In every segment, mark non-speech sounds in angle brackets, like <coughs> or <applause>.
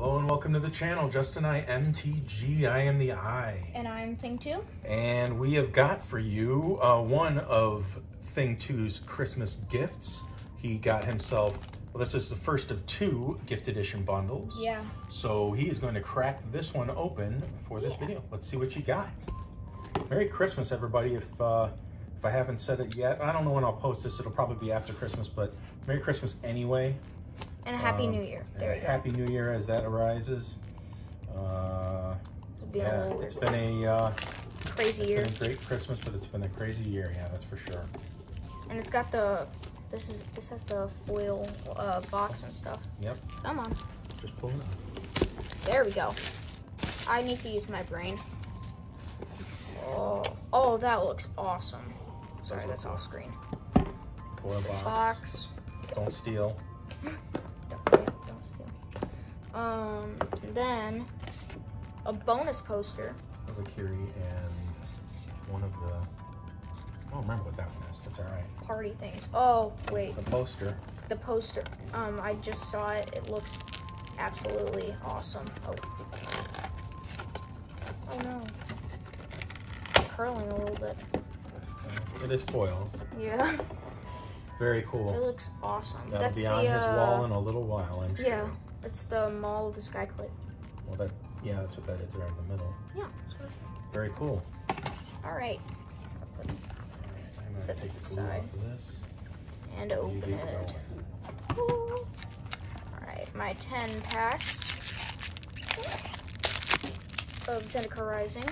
Hello and welcome to the channel. Just An Eye MTG. I am the Eye. And I'm Thing 2. And we have got for you uh, one of Thing 2's Christmas gifts. He got himself, well, this is the first of two gift edition bundles. Yeah. So he is going to crack this one open for this Yeah. video. Let's see what you got. Merry Christmas, everybody. If uh, if I haven't said it yet, I don't know when I'll post this. It'll probably be after Christmas, but Merry Christmas anyway. And a Happy Um, New Year. There you go. Happy New Year as that arises. Uh, It's been a yeah, it's been a uh, crazy year. been a great Christmas, but it's been a crazy year. Yeah, that's for sure. And it's got the this is this has the foil uh, box and stuff. Yep, Come on. just pulling up. There we go. I need to use my brain. Oh, oh that looks awesome. Sorry, that's off screen. Foil box. Box. Don't steal. Um, then a bonus poster. Valkyrie and one of the. I don't remember what that one is. That's all right. Party things. Oh wait, The poster. the poster. Um, I just saw it. It looks absolutely awesome. Oh. Oh no. Curling a little bit. It is foil. Yeah. Very cool. It looks awesome. That'll That's be the on his uh, wall in a little while, I'm sure. yeah. It's the Mall of the Skyclave. Well, that yeah, that's what that is right in the middle. Yeah. Very cool. All right. All right, I'm gonna Set take this aside. of. And open it. All right, my 10 packs of Zendikar Rising.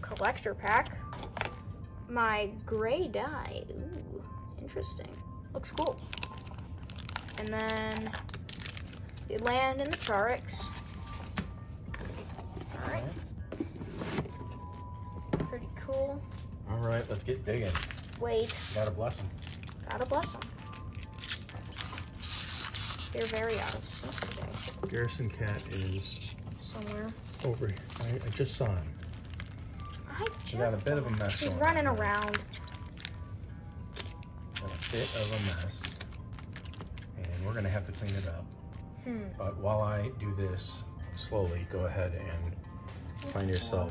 Collector pack. My gray die. Ooh, interesting. Looks cool. And then the land in the Charix. All right, pretty cool. All right, let's get digging. Wait, Gotta bless him. gotta bless them. They're very out of sync today. Garrison Cat is Somewhere. over. I, I just saw him. I just We got a bit of a mess. He's running on. around. Got a bit of a mess, and we're gonna have to clean it up. Hmm. But while I do this, slowly go ahead and find yourself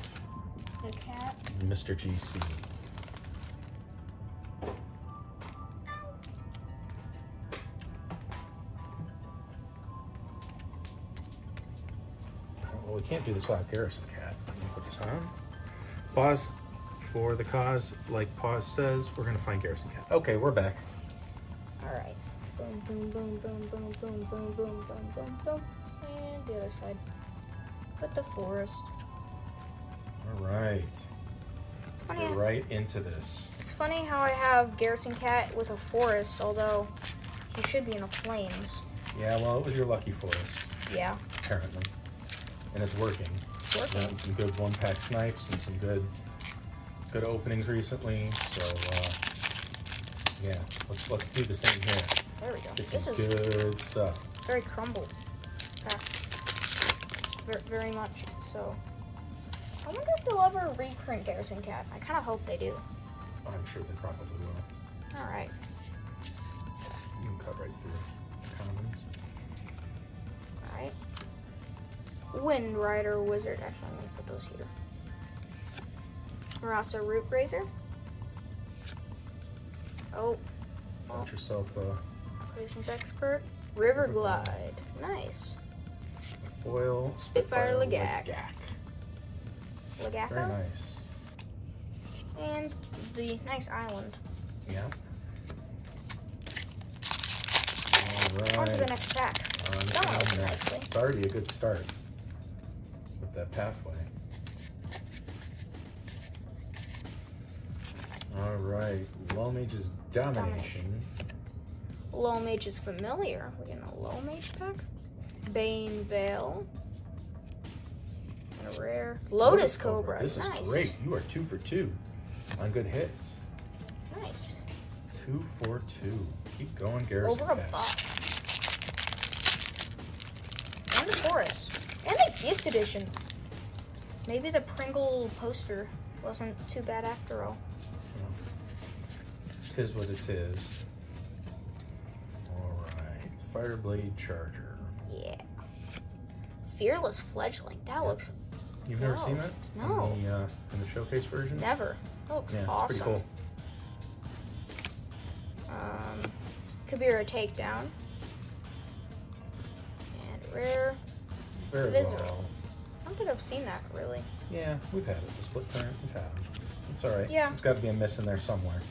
The cat. Mr. GC. Well, we can't do this without Garrison Cat. I'm gonna put this on. Pause for the cause. Like pause says, we're gonna find Garrison Cat. Okay, we're back. All right. Boom, boom, boom, boom, boom, boom, boom, boom, boom, boom, boom. And the other side. Put the forest. All right. It's funny. right into this. It's funny how I have Garrison Cat with a forest, although he should be in a plains. Yeah, well, it was your lucky forest, Yeah. apparently. And it's working. It's working. Gotten some good one pack snipes and some good good openings recently. So uh, yeah, let's let's do the same here. There we go. Get This is good stuff. very crumbled. Very, very much so. I wonder if they'll ever reprint Garrison Cat. I kind of hope they do. I'm sure they probably will. All right. You can cut right through commons. All right. Windrider Wizard. Actually, I'm gonna put those here. Murasa Rootgrazer. Oh, Got yourself uh, a Operations Expert. Riverglide. Nice. foil Spitfire Lagac. Lagac. Very nice. And the nice island. Yeah. All right. On to the next pack. That one the opened next. nicely. It's already a good start with that pathway. All right, Lullmage's Domination. Low Mage is familiar. We're getting a Lullmage pack. Bane Veil. And a rare Lotus Cobra. This nice. is great. You are two for two on good hits. Nice. Two for two. Keep going, Garrison. Over a box. And the Forest. And the gift edition. Maybe the Pringle poster wasn't too bad after all. Tis what it is. All right, Fireblade Charger. Yeah. Fearless Fledgling. That Yep. looks You've never No. seen that? No. In the, uh, in the showcase version? never. That looks Yeah, it's awesome. pretty cool. Um, Kabira Takedown. And rare. Very well. I don't think I've seen that really. Yeah, we've had it. The split current, we've had them. It's all right. Yeah. It's got to be a miss in there somewhere.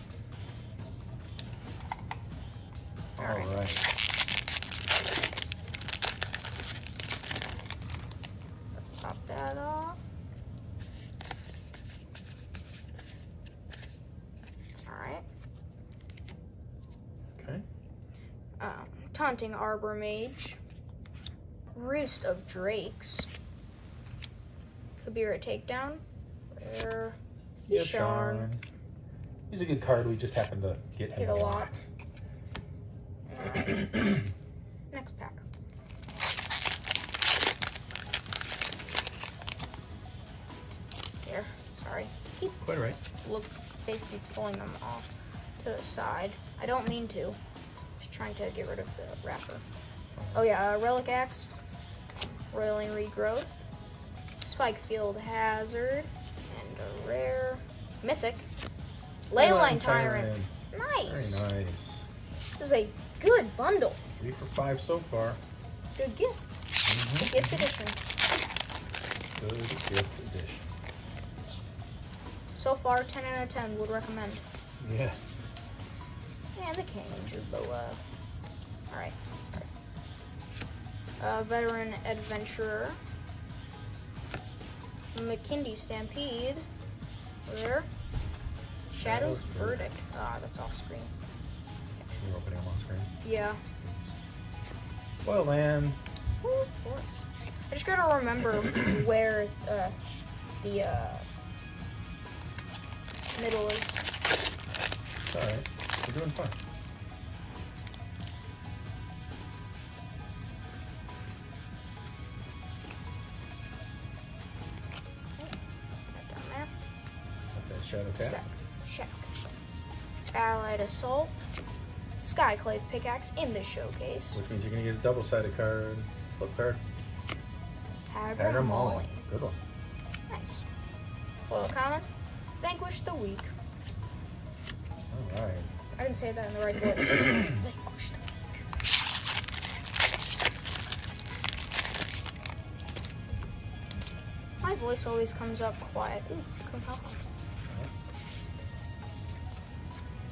All All right. right. Pop that off. Alright. Okay. Um, Taunting Arbor Mage. Roost of Drakes. Kabira Takedown. Rare. Yeah, Sharn. He's a good card. We just happen to get him Get a a lot. lot. Next pack. Here, sorry. Keep Quite right. look basically pulling them off to the side. I don't mean to. Just trying to get rid of the wrapper. Oh yeah, uh, Relic Axe, Roiling Regrowth, Spikefield Hazard, and a rare Mythic Leyline Tyrant. Nice. Very nice. This is a good bundle. Three for five so far. Good gift. Mhm. Gift edition. Good gift edition. So far, 10 out of 10 would recommend. Yeah. And the King Jerboa. Alright. Uh, veteran Adventurer. Makindi Stampede. There. Shadows Shadows Verdict. Verdict. Ah, that's off screen. You're opening them on screen. Yeah. Well, then. Ooh, of course. I just gotta remember <coughs> where uh, the uh, middle is. It's all right. You're doing fine. There. Okay, Shadow Cat. Check. Allied Assault. Skyclave Pickaxe in the showcase. Which means you're going to get a double-sided card. Flip card. Hagra Hagra Mauling. Mauling. Good one. Nice. Foil common. Vanquish the weak. All right. I didn't say that in the right voice. <coughs> Vanquish the weak. My voice always comes up quiet. Ooh, come help.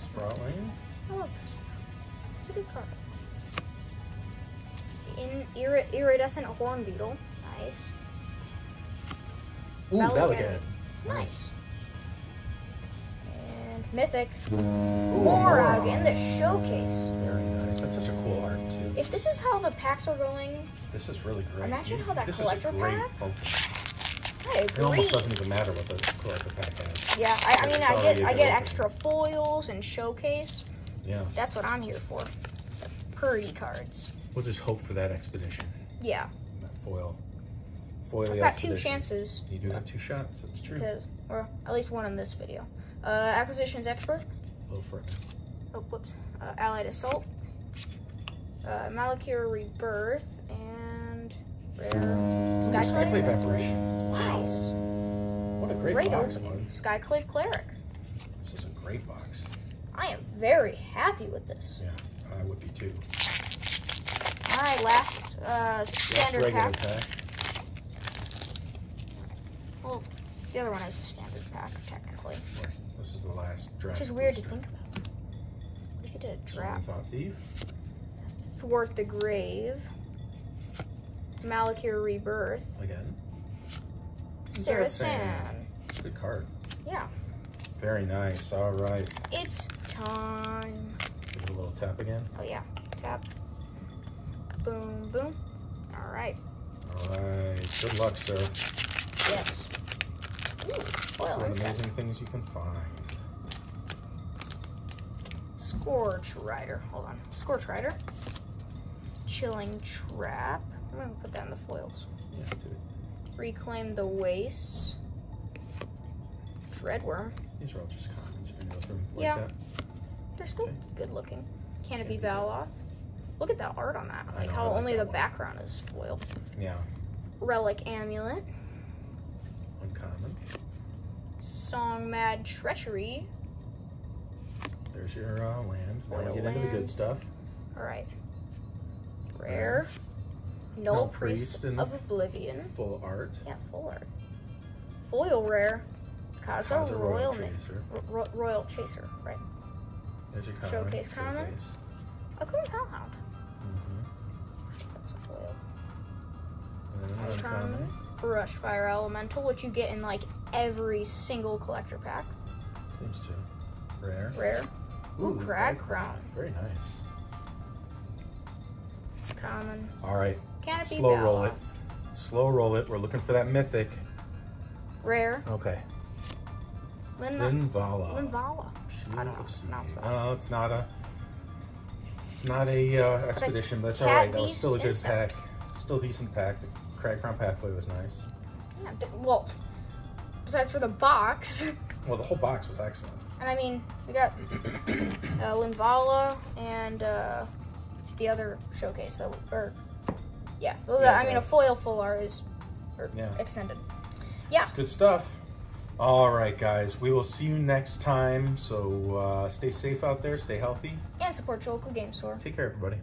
Sprawling. I love this. Good card. In ir- iridescent horn beetle. Nice. Ooh, Balagan. Balagan. Nice. And mythic. Moraug in the showcase. Very nice. That's such a cool art, too. If this is how the packs are going, This is really great. Imagine how that this collector is a great pack- focus. It almost doesn't even matter what the collector pack has. Yeah, I, I mean, I get I good get extra foils and showcase. Yeah. That's what I'm here for. Purdy cards. We'll just hope for that expedition. Yeah, That foil. Foily I've got two chances You do have two shots. That's true. because, or at least one in this video. Uh, acquisitions expert. Go for it. Oh, whoops. Uh, Allied Assault. Uh, Malakir Rebirth and rare Skyclave Skyclave. Apparition. Nice. What a great, Great box, bud. Skyclave Cleric. This is a great box. I am very happy with this. Yeah, I would be too. All right, last uh, Last standard regular pack. pack. Well, the other one is a standard pack, technically. This is the last draft. Which is weird to think about. What if you did a draft? Thought Thief. Thwart the Grave. Malakir Rebirth. Again. Sarah Sand. San. Good card. Yeah. Very nice. All right. It's time. Give it a little tap again. Oh, yeah. Tap. Boom, boom. All right. All right. Good luck, sir. Yes. Ooh, Some amazing things you can find. Scorch Rider. Hold on. Scorch Rider. Chilling Trap. I'm gonna put that in the foils. Yeah. Reclaim the Wastes. Dreadworm. These are all just commons. You're gonna go through like Yeah. that. They're still Okay. good looking. Canopy Canopy Baloth. Look at that art on that. Like know, how like only the one. background is foil. Yeah. Relic Amulet. Uncommon. Song Mad Treachery. There's your uh, land. Now we Foil get into the good stuff. Alright. Rare. No, Null Priest, Priest of Oblivion. Full art. Yeah, full art. Foil rare. Kaza, Kaza Roil, Roil Chaser. Ro- Ro- Roil Chaser, right. There's your common. Showcase common. Akoum Hellhound. Mm-hmm. That's a foil. An Uncommon. uncommon. Brushfire Elemental, which you get in like every single collector pack. Seems to. Rare. Rare. Ooh, Crag Crag Crown. Very nice. Common. All right. Canopy Slow roll it. Slow roll it. We're looking for that mythic. Rare. Okay. Lin- Linvala. Linvala. I don't know of how to Sea. pronounce. No, it's not a not a uh, expedition, but that's all Cat. That was still a good pack. Still decent pack. The Crag Crown Pathway was nice. Yeah, well, besides for the box. <laughs> Well, the whole box was excellent. And I mean, we got <coughs> uh, Linvala and uh, the other showcase that, we- or yeah, Yeah, I mean, a foil full art is or Yeah. extended. Yeah, It's good stuff. All right, guys. We will see you next time. So uh, stay safe out there. Stay healthy. and support your local game store. Take care, everybody.